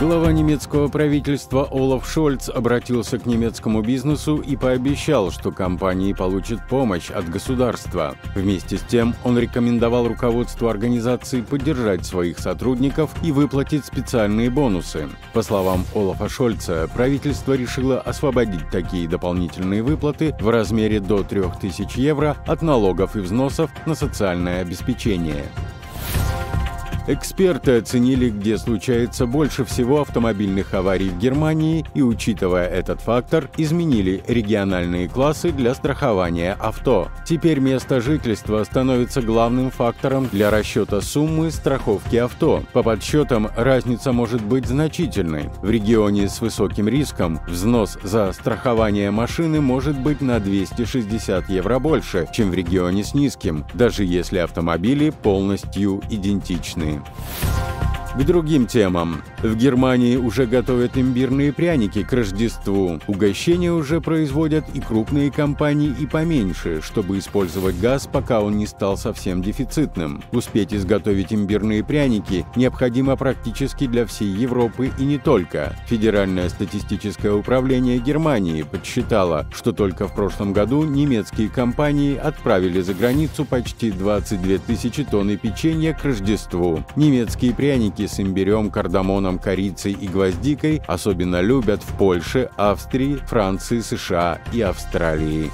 Глава немецкого правительства Олаф Шольц обратился к немецкому бизнесу и пообещал, что компании получат помощь от государства. Вместе с тем он рекомендовал руководству организации поддержать своих сотрудников и выплатить специальные бонусы. По словам Олафа Шольца, правительство решило освободить такие дополнительные выплаты в размере до 3000 евро от налогов и взносов на социальное обеспечение. Эксперты оценили, где случается больше всего автомобильных аварий в Германии и, учитывая этот фактор, изменили региональные классы для страхования авто. Теперь место жительства становится главным фактором для расчета суммы страховки авто. По подсчетам, разница может быть значительной. В регионе с высоким риском взнос за страхование машины может быть на 260 евро больше, чем в регионе с низким, даже если автомобили полностью идентичны. game. К другим темам. В Германии уже готовят имбирные пряники к Рождеству. Угощения уже производят и крупные компании, и поменьше, чтобы использовать газ, пока он не стал совсем дефицитным. Успеть изготовить имбирные пряники необходимо практически для всей Европы и не только. Федеральное статистическое управление Германии подсчитало, что только в прошлом году немецкие компании отправили за границу почти 22 тысячи тонн печенья к Рождеству. Немецкие пряники пряники с имбирем, кардамоном, корицей и гвоздикой особенно любят в Польше, Австрии, Франции, США и Австралии.